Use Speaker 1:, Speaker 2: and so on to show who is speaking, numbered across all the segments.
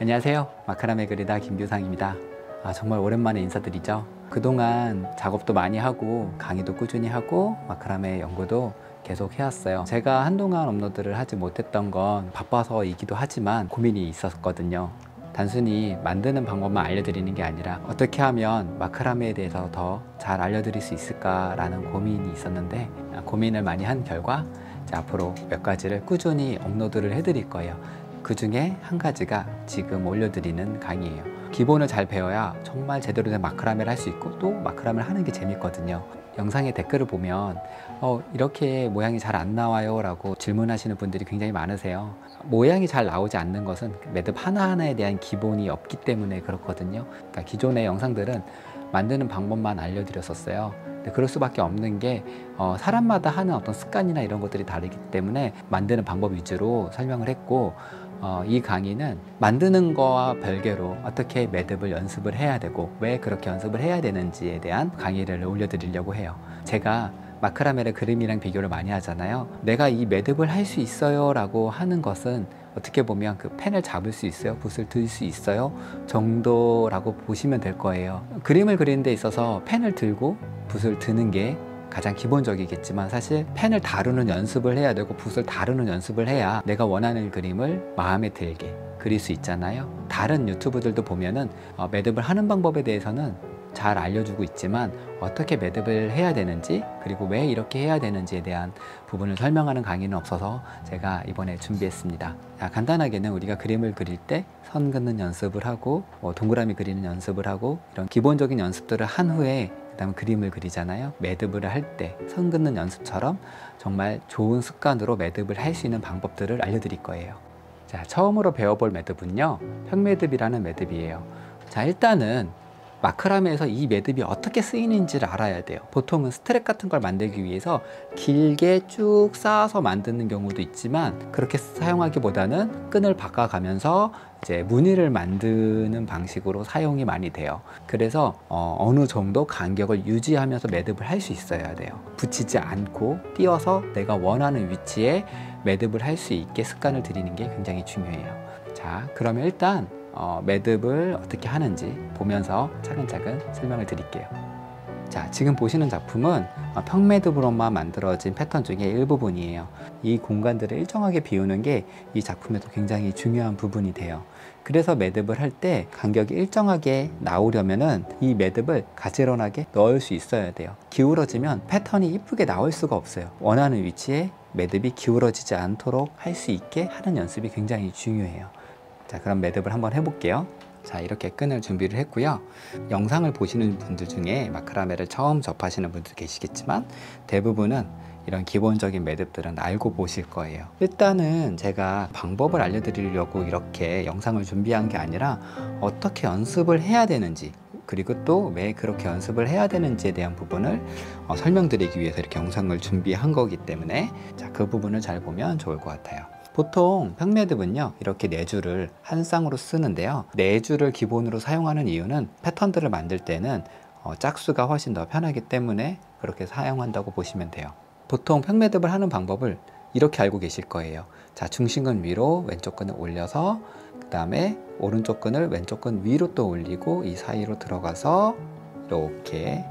Speaker 1: 안녕하세요. 마카라메 그리다 김규상입니다. 아, 정말 오랜만에 인사드리죠. 그동안 작업도 많이 하고 강의도 꾸준히 하고 마카라메 연구도 계속 해왔어요. 제가 한동안 업로드를 하지 못했던 건 바빠서이기도 하지만 고민이 있었거든요. 단순히 만드는 방법만 알려드리는 게 아니라 어떻게 하면 마크라메에 대해서 더 잘 알려드릴 수 있을까라는 고민이 있었는데 고민을 많이 한 결과 앞으로 몇 가지를 꾸준히 업로드를 해드릴 거예요. 그 중에 한 가지가 지금 올려드리는 강의예요. 기본을 잘 배워야 정말 제대로 된 마크라메를 할수 있고 또 마크라메를 하는 게 재밌거든요. 영상의 댓글을 보면 어, 이렇게 모양이 잘 안 나와요 라고 질문하시는 분들이 굉장히 많으세요. 모양이 잘 나오지 않는 것은 매듭 하나하나에 대한 기본이 없기 때문에 그렇거든요. 그러니까 기존의 영상들은 만드는 방법만 알려드렸었어요. 그럴 수밖에 없는 게 어, 사람마다 하는 어떤 습관이나 이런 것들이 다르기 때문에 만드는 방법 위주로 설명을 했고 어, 이 강의는 만드는 거와 별개로 어떻게 매듭을 연습을 해야 되고 왜 그렇게 연습을 해야 되는지에 대한 강의를 올려드리려고 해요. 제가 마크라멜의 그림이랑 비교를 많이 하잖아요. 내가 이 매듭을 할 수 있어요 라고 하는 것은 어떻게 보면 그 펜을 잡을 수 있어요? 붓을 들 수 있어요? 정도라고 보시면 될 거예요. 그림을 그리는 데 있어서 펜을 들고 붓을 드는 게 가장 기본적이겠지만 사실 펜을 다루는 연습을 해야 되고 붓을 다루는 연습을 해야 내가 원하는 그림을 마음에 들게 그릴 수 있잖아요. 다른 유튜브들도 보면은 어, 매듭을 하는 방법에 대해서는 잘 알려주고 있지만 어떻게 매듭을 해야 되는지 그리고 왜 이렇게 해야 되는지에 대한 부분을 설명하는 강의는 없어서 제가 이번에 준비했습니다. 자, 간단하게는 우리가 그림을 그릴 때 선 긋는 연습을 하고 뭐 동그라미 그리는 연습을 하고 이런 기본적인 연습들을 한 후에 그다음 그림을 그리잖아요. 매듭을 할 때 선 긋는 연습처럼 정말 좋은 습관으로 매듭을 할 수 있는 방법들을 알려드릴 거예요. 자, 처음으로 배워볼 매듭은요. 평매듭이라는 매듭이에요. 자, 일단은 마크라메에서 이 매듭이 어떻게 쓰이는지를 알아야 돼요. 보통은 스트랩 같은 걸 만들기 위해서 길게 쭉 쌓아서 만드는 경우도 있지만 그렇게 사용하기보다는 끈을 바꿔가면서 이제 무늬를 만드는 방식으로 사용이 많이 돼요. 그래서 어, 느 정도 간격을 유지하면서 매듭을 할 수 있어야 돼요. 붙이지 않고 띄어서 내가 원하는 위치에 매듭을 할 수 있게 습관을 들이는 게 굉장히 중요해요. 자, 그러면 일단 어, 매듭을 어떻게 하는지 보면서 차근차근 설명을 드릴게요. 자, 지금 보시는 작품은 어, 평매듭으로만 만들어진 패턴 중에 일부분이에요. 이 공간들을 일정하게 비우는 게 이 작품에도 굉장히 중요한 부분이 돼요. 그래서 매듭을 할 때 간격이 일정하게 나오려면은 이 매듭을 가지런하게 넣을 수 있어야 돼요. 기울어지면 패턴이 이쁘게 나올 수가 없어요. 원하는 위치에 매듭이 기울어지지 않도록 할 수 있게 하는 연습이 굉장히 중요해요. 자 그럼 매듭을 한번 해볼게요. 자 이렇게 끈을 준비를 했고요. 영상을 보시는 분들 중에 마크라메를 처음 접하시는 분들 계시겠지만 대부분은 이런 기본적인 매듭들은 알고 보실 거예요. 일단은 제가 방법을 알려드리려고 이렇게 영상을 준비한 게 아니라 어떻게 연습을 해야 되는지 그리고 또 왜 그렇게 연습을 해야 되는지에 대한 부분을 어, 설명드리기 위해서 이렇게 영상을 준비한 거기 때문에 자, 그 부분을 잘 보면 좋을 것 같아요 보통 평매듭은요 이렇게 네 줄을 한 쌍으로 쓰는데요. 네 줄을 기본으로 사용하는 이유는 패턴들을 만들 때는 어, 짝수가 훨씬 더 편하기 때문에 그렇게 사용한다고 보시면 돼요. 보통 평매듭을 하는 방법을 이렇게 알고 계실 거예요. 자 중심근 위로 왼쪽 끈을 올려서 그 다음에 오른쪽 끈을 왼쪽 끈 위로 또 올리고 이 사이로 들어가서 이렇게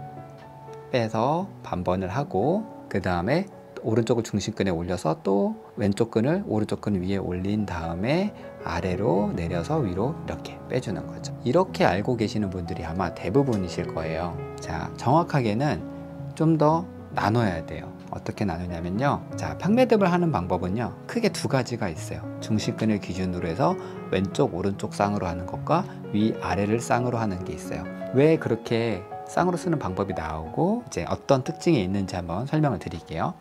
Speaker 1: 빼서 반번을 하고 그 다음에 오른쪽을 중심끈에 올려서 또 왼쪽 끈을 오른쪽 끈 위에 올린 다음에 아래로 내려서 위로 이렇게 빼주는 거죠. 이렇게 알고 계시는 분들이 아마 대부분이실 거예요. 자, 정확하게는 좀 더 나눠야 돼요. 어떻게 나누냐면요. 자, 평매듭을 하는 방법은요. 크게 두 가지가 있어요. 중심끈을 기준으로 해서 왼쪽, 오른쪽 쌍으로 하는 것과 위, 아래를 쌍으로 하는 게 있어요. 왜 그렇게 쌍으로 쓰는 방법이 나오고 이제 어떤 특징이 있는지 한번 설명을 드릴게요.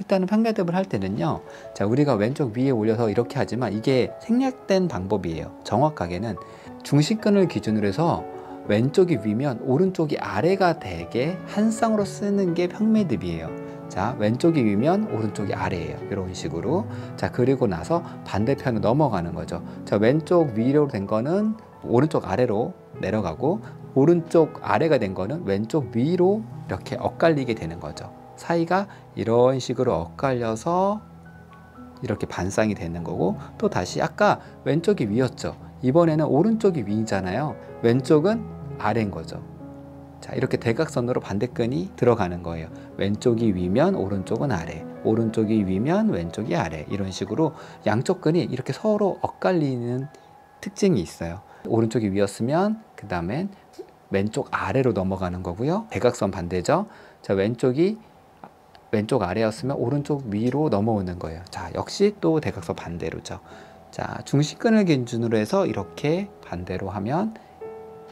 Speaker 1: 일단은 평매듭을 할 때는요. 자 우리가 왼쪽 위에 올려서 이렇게 하지만 이게 생략된 방법이에요. 정확하게는 중심끈을 기준으로 해서 왼쪽이 위면 오른쪽이 아래가 되게 한 쌍으로 쓰는 게 평매듭이에요. 자 왼쪽이 위면 오른쪽이 아래예요. 이런 식으로. 자 그리고 나서 반대편으로 넘어가는 거죠. 자 왼쪽 위로 된 거는 오른쪽 아래로 내려가고 오른쪽 아래가 된 거는 왼쪽 위로 이렇게 엇갈리게 되는 거죠 사이가 이런 식으로 엇갈려서 이렇게 반쌍이 되는 거고 또 다시 아까 왼쪽이 위였죠. 이번에는 오른쪽이 위잖아요. 왼쪽은 아래인 거죠. 자, 이렇게 대각선으로 반대끈이 들어가는 거예요. 왼쪽이 위면 오른쪽은 아래, 오른쪽이 위면 왼쪽이 아래. 이런 식으로 양쪽 끈이 이렇게 서로 엇갈리는 특징이 있어요. 오른쪽이 위였으면 그 다음엔 왼쪽 아래로 넘어가는 거고요. 대각선 반대죠. 자, 왼쪽이 왼쪽 아래였으면 오른쪽 위로 넘어오는 거예요. 자, 역시 또 대각선 반대로죠. 자, 중심끈을 기준으로 해서 이렇게 반대로 하면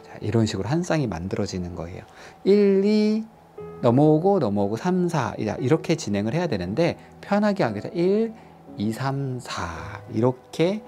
Speaker 1: 자, 이런 식으로 한 쌍이 만들어지는 거예요. 1, 2 넘어오고 넘어오고 3, 4 이렇게 진행을 해야 되는데 편하게 하기 위해서 1, 2, 3, 4 이렇게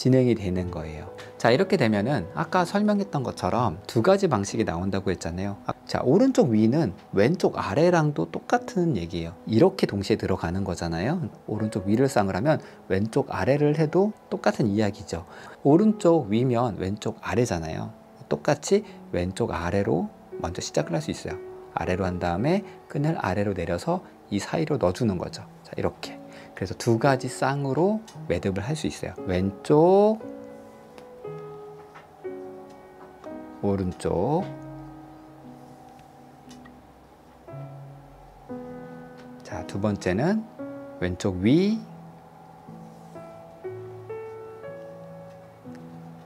Speaker 1: 진행이 되는 거예요. 자, 이렇게 되면은 아까 설명했던 것처럼 두 가지 방식이 나온다고 했잖아요. 아, 자, 오른쪽 위는 왼쪽 아래랑도 똑같은 얘기예요. 이렇게 동시에 들어가는 거잖아요. 오른쪽 위를 쌍을 하면 왼쪽 아래를 해도 똑같은 이야기죠. 오른쪽 위면 왼쪽 아래잖아요. 똑같이 왼쪽 아래로 먼저 시작을 할 수 있어요. 아래로 한 다음에 끈을 아래로 내려서 이 사이로 넣어주는 거죠. 자, 이렇게. 그래서 두 가지 쌍으로 매듭을 할 수 있어요. 왼쪽, 오른쪽. 자, 두 번째는 왼쪽 위,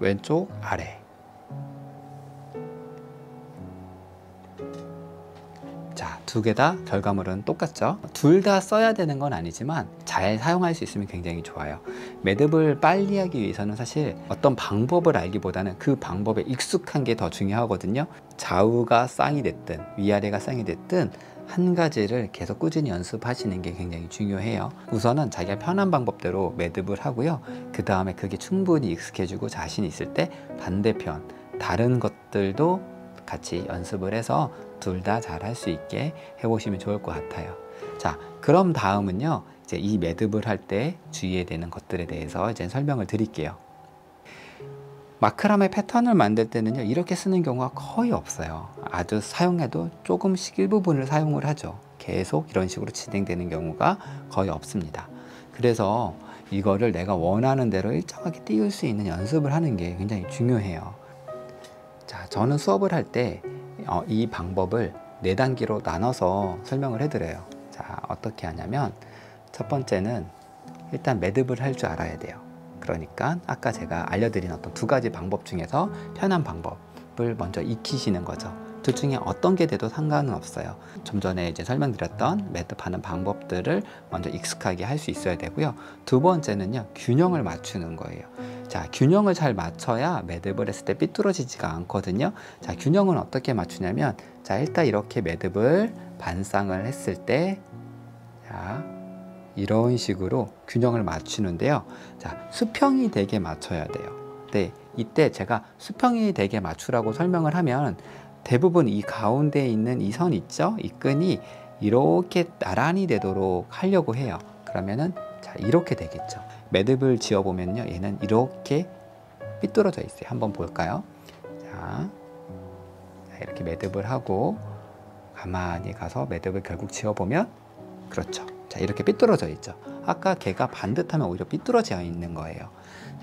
Speaker 1: 왼쪽 아래. 두 개 다 결과물은 똑같죠? 둘 다 써야 되는 건 아니지만 잘 사용할 수 있으면 굉장히 좋아요. 매듭을 빨리 하기 위해서는 사실 어떤 방법을 알기보다는 그 방법에 익숙한 게 더 중요하거든요. 좌우가 쌍이 됐든 위아래가 쌍이 됐든 한 가지를 계속 꾸준히 연습하시는 게 굉장히 중요해요. 우선은 자기가 편한 방법대로 매듭을 하고요. 그 다음에 그게 충분히 익숙해지고 자신 있을 때 반대편 다른 것들도 같이 연습을 해서 둘 다 잘할 수 있게 해보시면 좋을 것 같아요. 자, 그럼 다음은요. 이제 이 매듭을 할 때 주의해야 되는 것들에 대해서 이제 설명을 드릴게요. 마크라메 패턴을 만들 때는요 이렇게 쓰는 경우가 거의 없어요 아주 사용해도 조금씩 일부분을 사용을 하죠 계속 이런 식으로 진행되는 경우가 거의 없습니다 그래서 이거를 내가 원하는 대로 일정하게 띄울 수 있는 연습을 하는 게 굉장히 중요해요 자 저는 수업을 할 때이 어, 방법을 네 단계로 나눠서 설명을 해드려요 자 어떻게 하냐면 첫 번째는 일단 매듭을 할 줄 알아야 돼요 그러니까 아까 제가 알려드린 어떤 두 가지 방법 중에서 편한 방법을 먼저 익히시는 거죠. 둘 중에 어떤 게 돼도 상관은 없어요. 좀 전에 이제 설명드렸던 매듭하는 방법들을 먼저 익숙하게 할 수 있어야 되고요. 두 번째는요, 균형을 맞추는 거예요. 자, 균형을 잘 맞춰야 매듭을 했을 때 삐뚤어지지가 않거든요. 자, 균형은 어떻게 맞추냐면, 자, 일단 이렇게 매듭을 반쌍을 했을 때, 자, 이런 식으로 균형을 맞추는데요. 자, 수평이 되게 맞춰야 돼요. 네, 이때 제가 수평이 되게 맞추라고 설명을 하면 대부분 이 가운데 있는 이 선 있죠? 이 끈이 이렇게 나란히 되도록 하려고 해요. 그러면은 자, 이렇게 되겠죠. 매듭을 지어 보면요. 얘는 이렇게 삐뚤어져 있어요. 한번 볼까요? 자, 이렇게 매듭을 하고 가만히 가서 매듭을 결국 지어 보면 그렇죠. 자, 이렇게 삐뚤어져 있죠. 아까 걔가 반듯하면 오히려 삐뚤어져 있는 거예요.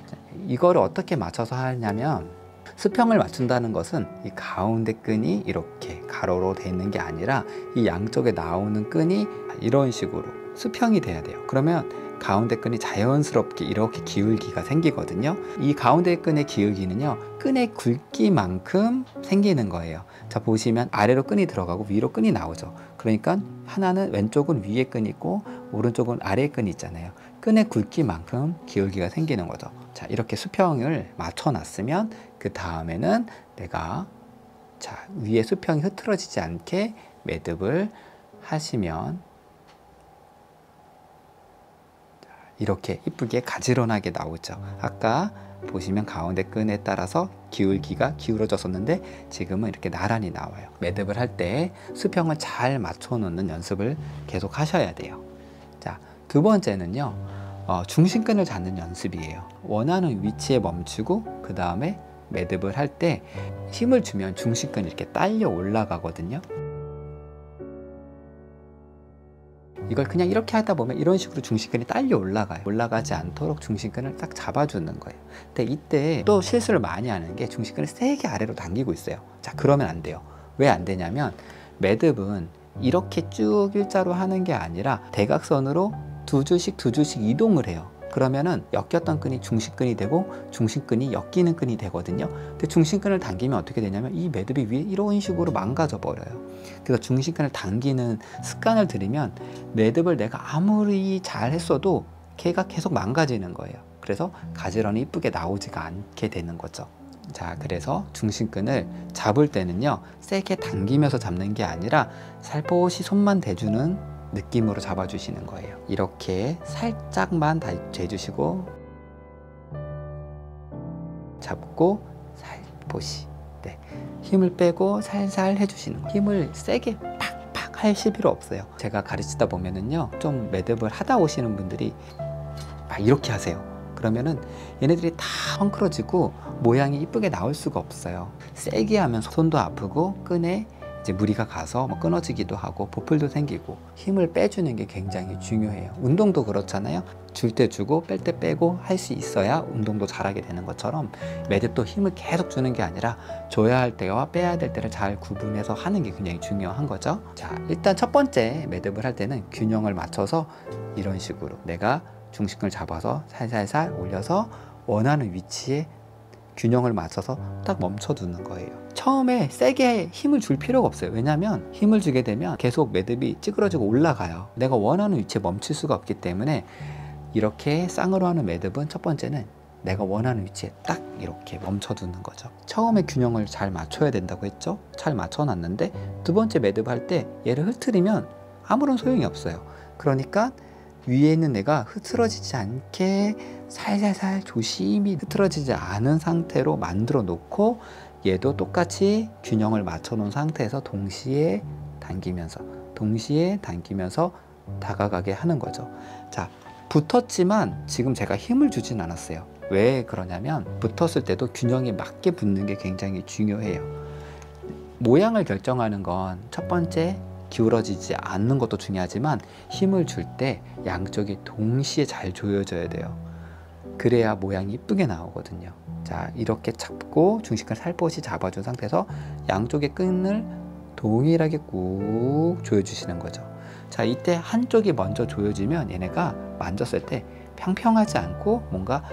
Speaker 1: 자, 이거를 어떻게 맞춰서 하냐면 수평을 맞춘다는 것은 이 가운데 끈이 이렇게 가로로 돼 있는 게 아니라 이 양쪽에 나오는 끈이 이런 식으로 수평이 돼야 돼요. 그러면 가운데 끈이 자연스럽게 이렇게 기울기가 생기거든요. 이 가운데 끈의 기울기는요, 끈의 굵기만큼 생기는 거예요. 자, 보시면 아래로 끈이 들어가고 위로 끈이 나오죠. 그러니까 하나는 왼쪽은 위에 끈이 있고 오른쪽은 아래에 끈이 있잖아요. 끈의 굵기만큼 기울기가 생기는 거죠. 자, 이렇게 수평을 맞춰 놨으면 그 다음에는 내가 자, 위에 수평이 흐트러지지 않게 매듭을 하시면 이렇게 이쁘게 가지런하게 나오죠. 아까 보시면 가운데 끈에 따라서 기울기가 기울어졌었는데 지금은 이렇게 나란히 나와요. 매듭을 할 때 수평을 잘 맞춰 놓는 연습을 계속 하셔야 돼요. 자, 두 번째는요. 어, 중심끈을 잡는 연습이에요. 원하는 위치에 멈추고 그 다음에 매듭을 할 때 힘을 주면 중심끈이 이렇게 딸려 올라가거든요. 이걸 그냥 이렇게 하다 보면 이런 식으로 중심근이 딸려 올라가요. 올라가지 않도록 중심근을 딱 잡아주는 거예요. 근데 이때 또 실수를 많이 하는 게 중심근을 세게 아래로 당기고 있어요. 자, 그러면 안 돼요. 왜 안 되냐면 매듭은 이렇게 쭉 일자로 하는 게 아니라 대각선으로 두 줄씩 두 줄씩 이동을 해요. 그러면은 엮였던 끈이 중심끈이 되고 중심끈이 엮이는 끈이 되거든요. 근데 중심끈을 당기면 어떻게 되냐면 이 매듭이 위에 이런 식으로 망가져 버려요. 그래서 중심끈을 당기는 습관을 들이면 매듭을 내가 아무리 잘 했어도 걔가 계속 망가지는 거예요. 그래서 가지런히 이쁘게 나오지가 않게 되는 거죠. 자, 그래서 중심끈을 잡을 때는요, 세게 당기면서 잡는 게 아니라 살포시 손만 대주는 느낌으로 잡아주시는 거예요. 이렇게 살짝만 다 재주시고 잡고 살포시 네. 힘을 빼고 살살 해주시는 거예요. 힘을 세게 팍팍 하실 필요 없어요. 제가 가르치다 보면은요, 좀 매듭을 하다 오시는 분들이 막 이렇게 하세요. 그러면은 얘네들이 다 헝클어지고 모양이 이쁘게 나올 수가 없어요. 세게 하면 손도 아프고 끈에 이제 무리가 가서 뭐 끊어지기도 하고 보풀도 생기고 힘을 빼주는 게 굉장히 중요해요. 운동도 그렇잖아요. 줄 때 주고 뺄 때 빼고 할 수 있어야 운동도 잘하게 되는 것처럼 매듭도 힘을 계속 주는 게 아니라 줘야 할 때와 빼야 될 때를 잘 구분해서 하는 게 굉장히 중요한 거죠. 자, 일단 첫 번째 매듭을 할 때는 균형을 맞춰서 이런 식으로 내가 중심을 잡아서 살살살 올려서 원하는 위치에 균형을 맞춰서 딱 멈춰두는 거예요. 처음에 세게 힘을 줄 필요가 없어요. 왜냐하면 힘을 주게 되면 계속 매듭이 찌그러지고 올라가요. 내가 원하는 위치에 멈출 수가 없기 때문에 이렇게 쌍으로 하는 매듭은 첫 번째는 내가 원하는 위치에 딱 이렇게 멈춰두는 거죠. 처음에 균형을 잘 맞춰야 된다고 했죠. 잘 맞춰놨는데 두 번째 매듭 할 때 얘를 흐트리면 아무런 소용이 없어요. 그러니까 위에 있는 애가 흐트러지지 않게 살살살 조심히 흐트러지지 않은 상태로 만들어 놓고 얘도 똑같이 균형을 맞춰 놓은 상태에서 동시에 당기면서 동시에 당기면서 다가가게 하는 거죠. 자, 붙었지만 지금 제가 힘을 주진 않았어요. 왜 그러냐면 붙었을 때도 균형에 맞게 붙는 게 굉장히 중요해요. 모양을 결정하는 건 첫 번째 기울어지지 않는 것도 중요하지만 힘을 줄 때 양쪽이 동시에 잘 조여져야 돼요. 그래야 모양이 이쁘게 나오거든요. 자, 이렇게 잡고 중심을 살포시 잡아준 상태에서 양쪽의 끈을 동일하게 꾹 조여주시는 거죠. 자, 이때 한쪽이 먼저 조여지면 얘네가 만졌을 때 평평하지 않고 뭔가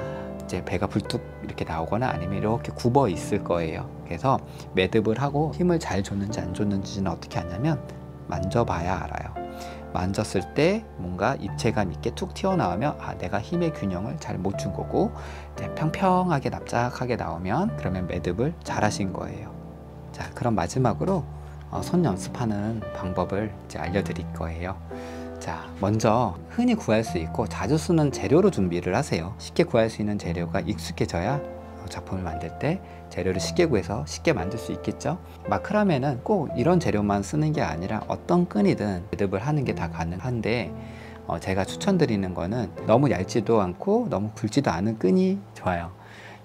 Speaker 1: 이제 배가 불뚝 이렇게 나오거나 아니면 이렇게 굽어 있을 거예요. 그래서 매듭을 하고 힘을 잘 줬는지 안 줬는지는 어떻게 하냐면 만져봐야 알아요. 만졌을 때 뭔가 입체감 있게 툭 튀어나오면 아 내가 힘의 균형을 잘 못 준 거고 평평하게 납작하게 나오면 그러면 매듭을 잘 하신 거예요. 자 그럼 마지막으로 어, 손 연습하는 방법을 이제 알려드릴 거예요. 자 먼저 흔히 구할 수 있고 자주 쓰는 재료로 준비를 하세요. 쉽게 구할 수 있는 재료가 익숙해져야 작품을 만들 때 재료를 쉽게 구해서 쉽게 만들 수 있겠죠? 마크라메는 꼭 이런 재료만 쓰는 게 아니라 어떤 끈이든 매듭을 하는 게 다 가능한데 어, 제가 추천드리는 거는 너무 얇지도 않고 너무 굵지도 않은 끈이 좋아요.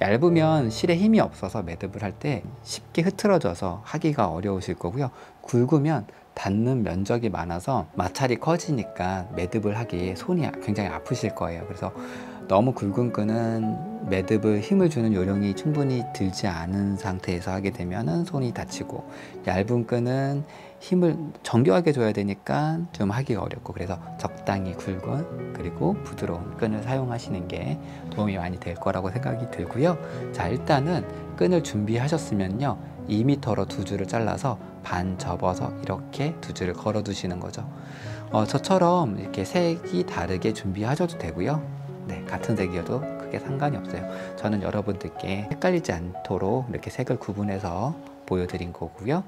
Speaker 1: 얇으면 실에 힘이 없어서 매듭을 할 때 쉽게 흐트러져서 하기가 어려우실 거고요. 굵으면 닿는 면적이 많아서 마찰이 커지니까 매듭을 하기에 손이 굉장히 아프실 거예요. 그래서 너무 굵은 끈은 매듭을 힘을 주는 요령이 충분히 들지 않은 상태에서 하게 되면 손이 다치고 얇은 끈은 힘을 정교하게 줘야 되니까 좀 하기가 어렵고 그래서 적당히 굵은 그리고 부드러운 끈을 사용하시는 게 도움이 많이 될 거라고 생각이 들고요. 자 일단은 끈을 준비하셨으면요. 2m로 두 줄을 잘라서 반 접어서 이렇게 두 줄을 걸어 두시는 거죠. 어, 저처럼 이렇게 색이 다르게 준비하셔도 되고요 네, 같은 색이어도 크게 상관이 없어요. 저는 여러분들께 헷갈리지 않도록 이렇게 색을 구분해서 보여드린 거고요.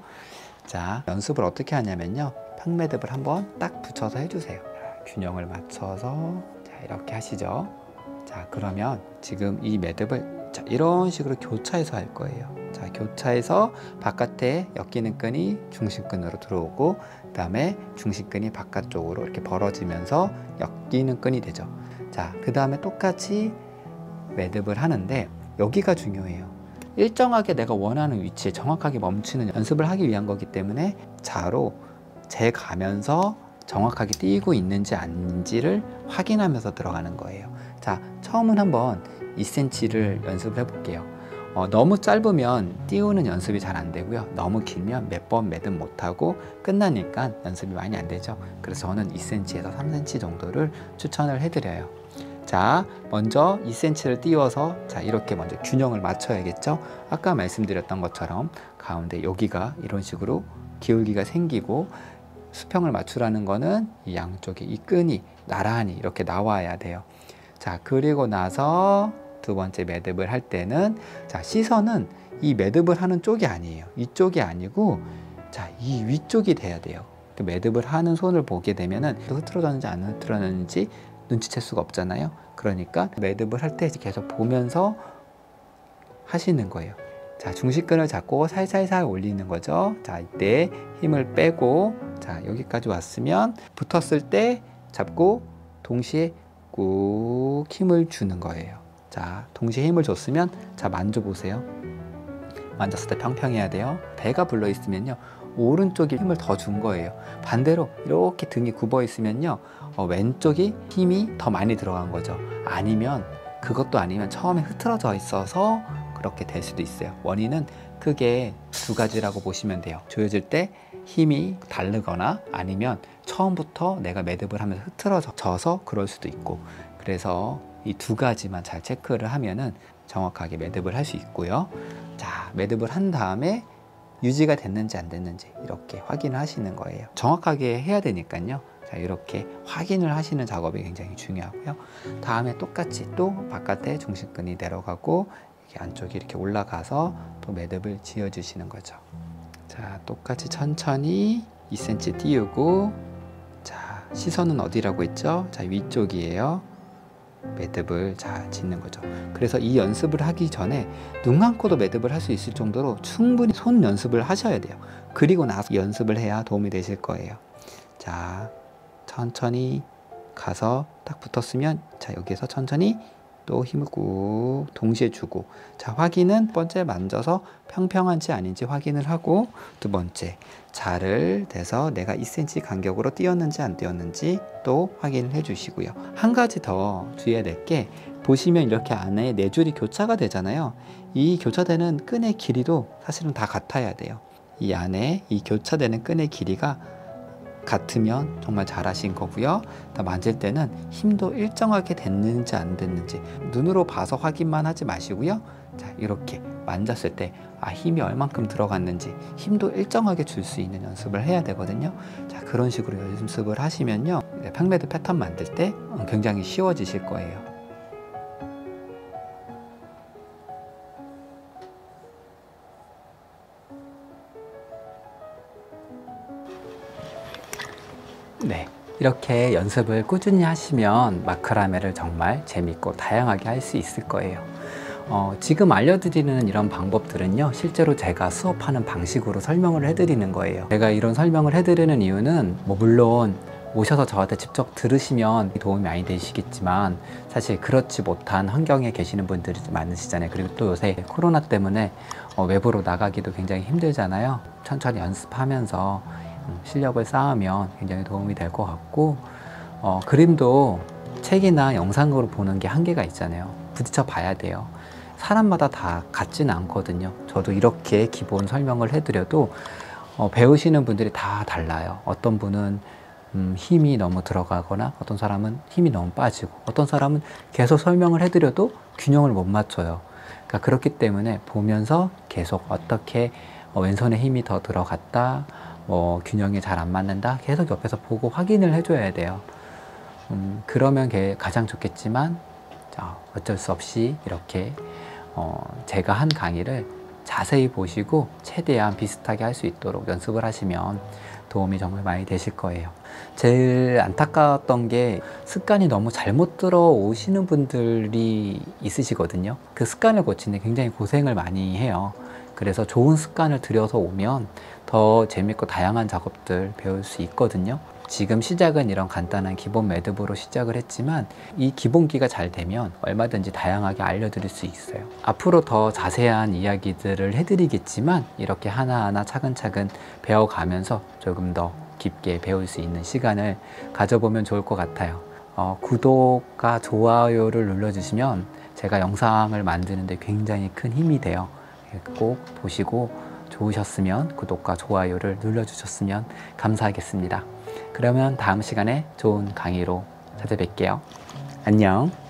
Speaker 1: 자, 연습을 어떻게 하냐면요. 팡매듭을 한번 딱 붙여서 해주세요. 균형을 맞춰서 자, 이렇게 하시죠. 자, 그러면 지금 이 매듭을 자, 이런 식으로 교차해서 할 거예요. 자, 교차해서 바깥에 엮이는 끈이 중심끈으로 들어오고 그 다음에 중심끈이 바깥쪽으로 이렇게 벌어지면서 엮이는 끈이 되죠. 자, 그 다음에 똑같이 매듭을 하는데 여기가 중요해요. 일정하게 내가 원하는 위치에 정확하게 멈추는 연습을 하기 위한 거기 때문에 자로 재가면서 정확하게 띄고 있는지 아닌지를 확인하면서 들어가는 거예요. 자, 처음은 한번 2cm를 연습해 볼게요. 어, 너무 짧으면 띄우는 연습이 잘 안 되고요. 너무 길면 몇 번 매듭 못하고 끝나니까 연습이 많이 안 되죠. 그래서 저는 2cm에서 3cm 정도를 추천을 해드려요. 자, 먼저 2cm를 띄워서 자 이렇게 먼저 균형을 맞춰야겠죠. 아까 말씀드렸던 것처럼 가운데 여기가 이런 식으로 기울기가 생기고 수평을 맞추라는 거는 이 양쪽에 이 끈이 나란히 이렇게 나와야 돼요. 자, 그리고 나서 두 번째 매듭을 할 때는 자, 시선은 이 매듭을 하는 쪽이 아니에요. 이쪽이 아니고 자, 이 위쪽이 돼야 돼요. 그 매듭을 하는 손을 보게 되면은 흐트러졌는지 안 흐트러졌는지 눈치챌 수가 없잖아요. 그러니까 매듭을 할 때 계속 보면서 하시는 거예요. 자, 중심끈을 잡고 살살살 올리는 거죠. 자, 이때 힘을 빼고 자, 여기까지 왔으면 붙었을 때 잡고 동시에 꾹 힘을 주는 거예요. 자, 동시에 힘을 줬으면 자, 만져 보세요. 만졌을 때 평평해야 돼요. 배가 불러 있으면요. 오른쪽에 힘을 더 준 거예요. 반대로 이렇게 등이 굽어 있으면요. 어, 왼쪽이 힘이 더 많이 들어간 거죠. 아니면 그것도 아니면 처음에 흐트러져 있어서 그렇게 될 수도 있어요. 원인은 크게 두 가지라고 보시면 돼요. 조여질 때 힘이 다르거나 아니면 처음부터 내가 매듭을 하면서 흐트러져서 그럴 수도 있고 그래서 이 두 가지만 잘 체크를 하면은 정확하게 매듭을 할 수 있고요. 자, 매듭을 한 다음에 유지가 됐는지 안 됐는지 이렇게 확인을 하시는 거예요. 정확하게 해야 되니까요. 자, 이렇게 확인을 하시는 작업이 굉장히 중요하고요. 다음에 똑같이 또 바깥에 중심끈이 내려가고 이렇게 안쪽이 이렇게 올라가서 또 매듭을 지어 주시는 거죠. 자, 똑같이 천천히 2cm 띄우고 자, 시선은 어디라고 했죠? 자, 위쪽이에요. 매듭을 잘 짓는 거죠. 그래서 이 연습을 하기 전에 눈 감고도 매듭을 할 수 있을 정도로 충분히 손 연습을 하셔야 돼요. 그리고 나서 연습을 해야 도움이 되실 거예요. 자, 천천히 가서 딱 붙었으면 자, 여기에서 천천히 또 힘을 꾹 동시에 주고. 자 확인은 번째 만져서 평평한지 아닌지 확인을 하고 두 번째 자를 대서 내가 2cm 간격으로 띄었는지 안 띄었는지 또 확인을 해 주시고요. 한 가지 더 주의해야 될 게 보시면 이렇게 안에 네 줄이 교차가 되잖아요. 이 교차되는 끈의 길이도 사실은 다 같아야 돼요. 이 안에 이 교차되는 끈의 길이가 같으면 정말 잘하신 거고요. 만질 때는 힘도 일정하게 됐는지 안 됐는지 눈으로 봐서 확인만 하지 마시고요. 자 이렇게 만졌을 때 아, 힘이 얼만큼 들어갔는지 힘도 일정하게 줄 수 있는 연습을 해야 되거든요. 자 그런 식으로 연습을 하시면요. 평매드 패턴 만들 때 굉장히 쉬워지실 거예요. 네. 이렇게 연습을 꾸준히 하시면 마크라메를 정말 재밌고 다양하게 할 수 있을 거예요. 어, 지금 알려드리는 이런 방법들은요, 실제로 제가 수업하는 방식으로 설명을 해드리는 거예요. 제가 이런 설명을 해드리는 이유는, 뭐, 물론 오셔서 저한테 직접 들으시면 도움이 많이 되시겠지만, 사실 그렇지 못한 환경에 계시는 분들이 많으시잖아요. 그리고 또 요새 코로나 때문에 어, 외부로 나가기도 굉장히 힘들잖아요. 천천히 연습하면서 음, 실력을 쌓으면 굉장히 도움이 될 것 같고 어, 그림도 책이나 영상으로 보는 게 한계가 있잖아요. 부딪혀 봐야 돼요. 사람마다 다 같지는 않거든요. 저도 이렇게 기본 설명을 해드려도 어, 배우시는 분들이 다 달라요. 어떤 분은 음, 힘이 너무 들어가거나 어떤 사람은 힘이 너무 빠지고 어떤 사람은 계속 설명을 해드려도 균형을 못 맞춰요. 그러니까 그렇기 때문에 보면서 계속 어떻게 어, 왼손에 힘이 더 들어갔다 뭐 균형이 잘 안 맞는다? 계속 옆에서 보고 확인을 해줘야 돼요. 음, 그러면 가장 좋겠지만 자, 어쩔 수 없이 이렇게 어, 제가 한 강의를 자세히 보시고 최대한 비슷하게 할 수 있도록 연습을 하시면 도움이 정말 많이 되실 거예요. 제일 안타까웠던 게 습관이 너무 잘못 들어오시는 분들이 있으시거든요. 그 습관을 고치는 굉장히 고생을 많이 해요 그래서 좋은 습관을 들여서 오면 더 재밌고 다양한 작업들 배울 수 있거든요. 지금 시작은 이런 간단한 기본 매듭으로 시작을 했지만 이 기본기가 잘 되면 얼마든지 다양하게 알려드릴 수 있어요. 앞으로 더 자세한 이야기들을 해드리겠지만 이렇게 하나하나 차근차근 배워가면서 조금 더 깊게 배울 수 있는 시간을 가져보면 좋을 것 같아요. 어, 구독과 좋아요를 눌러주시면 제가 영상을 만드는데 굉장히 큰 힘이 돼요. 꼭 보시고 좋으셨으면 구독과 좋아요를 눌러주셨으면 감사하겠습니다. 그러면 다음 시간에 좋은 강의로 찾아뵐게요. 안녕.